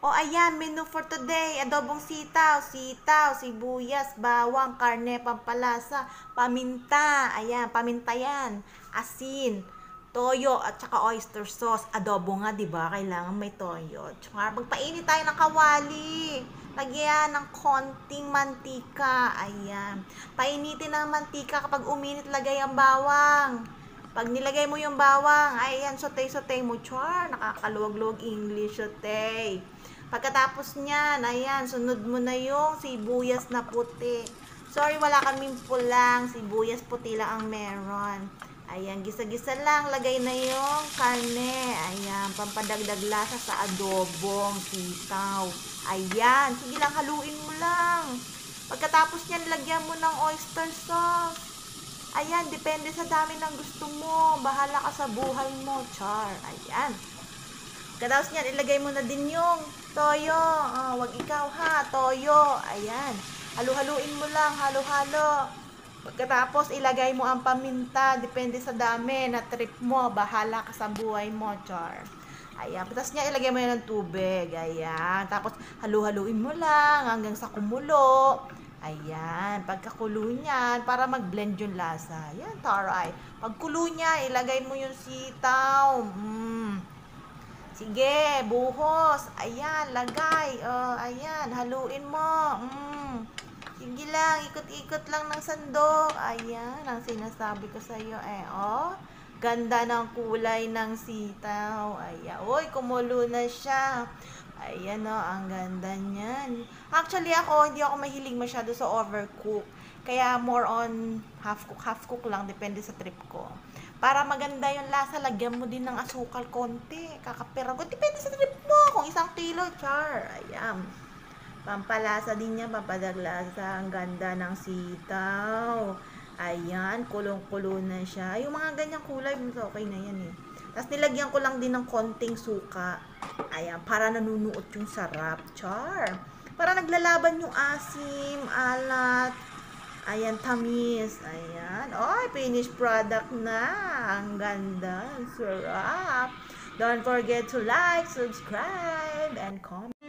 O ayan, menu for today. Adobong sitaw, sitaw, sibuyas, bawang, karne, pampalasa, paminta. Ayan, paminta yan. Asin, toyo, at saka oyster sauce. Adobo nga, di ba? Kailangan may toyo. Tsaka magpainit tayo ng kawali. Lagyan ng konting mantika. Ayan. Painitin ng mantika kapag uminit, lagay ang bawang. Pag nilagay mo yung bawang, ayan, sote-sote mo, char, nakakaluwag-luwag English, sote. Pagkatapos niyan, ayan, sunod mo na yung sibuyas na puti. Sorry, wala kaming pulang, sibuyas puti lang ang meron. Ayan, gisa-gisa lang, lagay na yung karne. Ayan, pampadagdag lasa sa adobong sitaw. Ayan, sige lang, haluin mo lang. Pagkatapos niyan, lagyan mo ng oyster sauce. Ayan, depende sa dami ng gusto mo. Bahala ka sa buhay mo, Char. Ayan. Katapos niyan, ilagay mo na din yung toyo. Ah, wag ikaw ha, toyo. Ayan. Halu-haluin mo lang, halo-halo. Pagkatapos, ilagay mo ang paminta. Depende sa dami na trip mo. Bahala ka sa buhay mo, Char. Ayan. Tapos niya, ilagay mo yan ng tubig. Ayan. Tapos, halu-haluin mo lang hanggang sa kumulo. Ayan, pagkakulo niyan, para mag-blend yung lasa. Ayan, taray. Pagkulo niya, ilagay mo yung sitaw. Mm. Sige, buhos. Ayan, lagay. Oh, ayan, haluin mo. Mm. Sige lang, ikot-ikot lang ng sandok. Ayan, ang sinasabi ko sa iyo eh, oh. Ganda ng kulay ng sitaw. Ayan, oy, kumulo na siya. Ayan o, ang ganda niyan. Actually ako, hindi ako mahilig masyado sa overcook. Kaya more on half cook, half cook lang, depende sa trip ko. Para maganda yung lasa, lagyan mo din ng asukal konti. Kakapira ko, depende sa trip mo. Kung isang kilo, char. Ayan. Pampalasa din niya, pampadaglasa. Ang ganda ng sitaw. Ayan, kulong-kulo na siya. Yung mga ganyang kulay, okay na yan eh. Tapos nilagyan ko lang din ng konting suka. Ayan, para nanunuot yung sarap. Char. Para naglalaban yung asim, alat. Ayan, tamis. Ayan. Oy, finished product na. Ang ganda. Ang sarap. Don't forget to like, subscribe, and comment.